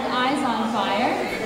called Eyes on Fire.